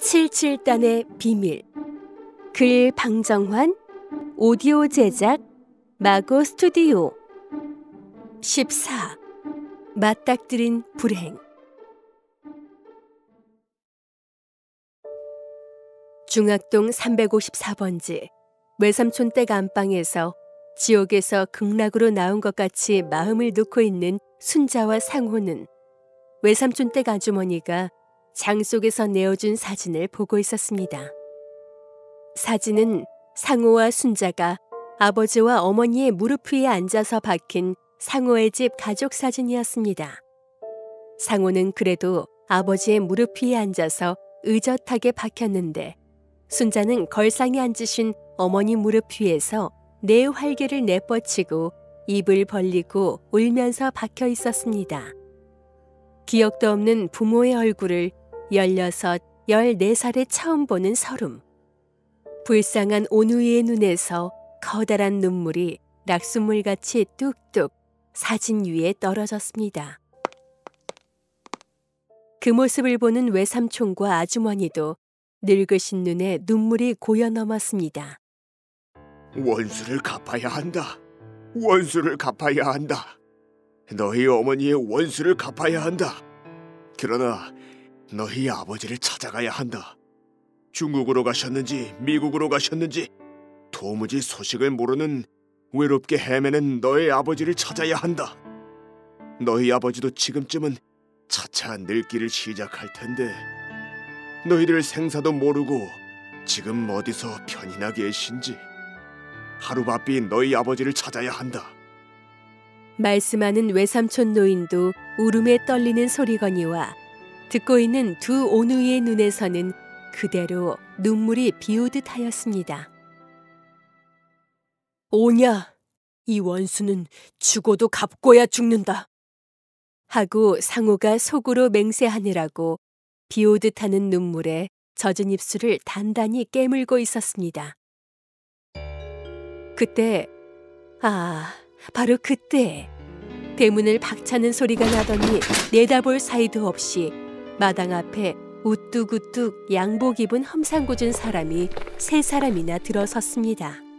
77단의 비밀. 글 방정환 오디오 제작 마고 스튜디오. 14 맞닥뜨린 불행. 중학동 354번지 외삼촌 댁 안방에서 지옥에서 극락으로 나온 것 같이 마음을 놓고 있는 순자와 상호는 외삼촌 댁 아주머니가 장 속에서 내어준 사진을 보고 있었습니다. 사진은 상호와 순자가 아버지와 어머니의 무릎 위에 앉아서 박힌 상호의 집 가족 사진이었습니다. 상호는 그래도 아버지의 무릎 위에 앉아서 의젓하게 박혔는데 순자는 걸상에 앉으신 어머니 무릎 위에서 내 활개를 내뻗치고 입을 벌리고 울면서 박혀 있었습니다. 기억도 없는 부모의 얼굴을 16, 14살에 처음 보는 서름. 불쌍한 온우이의 눈에서 커다란 눈물이 낙숫물같이 뚝뚝 사진 위에 떨어졌습니다. 그 모습을 보는 외삼촌과 아주머니도 늙으신 눈에 눈물이 고여 넘었습니다. 원수를 갚아야 한다. 원수를 갚아야 한다. 너희 어머니의 원수를 갚아야 한다. 그러나 너희 아버지를 찾아가야 한다. 중국으로 가셨는지 미국으로 가셨는지 도무지 소식을 모르는 외롭게 헤매는 너희 아버지를 찾아야 한다. 너희 아버지도 지금쯤은 차차 늙기를 시작할 텐데 너희들 생사도 모르고 지금 어디서 편히나 계신지 하루바삐 너희 아버지를 찾아야 한다. 말씀하는 외삼촌 노인도 울음에 떨리는 소리거니와 듣고 있는 두 오누이의 눈에서는 그대로 눈물이 비오듯 하였습니다. 오냐, 이 원수는 죽어도 갚고야 죽는다. 하고 상호가 속으로 맹세하느라고 비오듯 하는 눈물에 젖은 입술을 단단히 깨물고 있었습니다. 그때, 아, 바로 그때 대문을 박차는 소리가 나더니 내다볼 사이도 없이 마당 앞에 우뚝우뚝 양복 입은 험상궂은 사람이 세 사람이나 들어섰습니다.